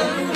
Oh.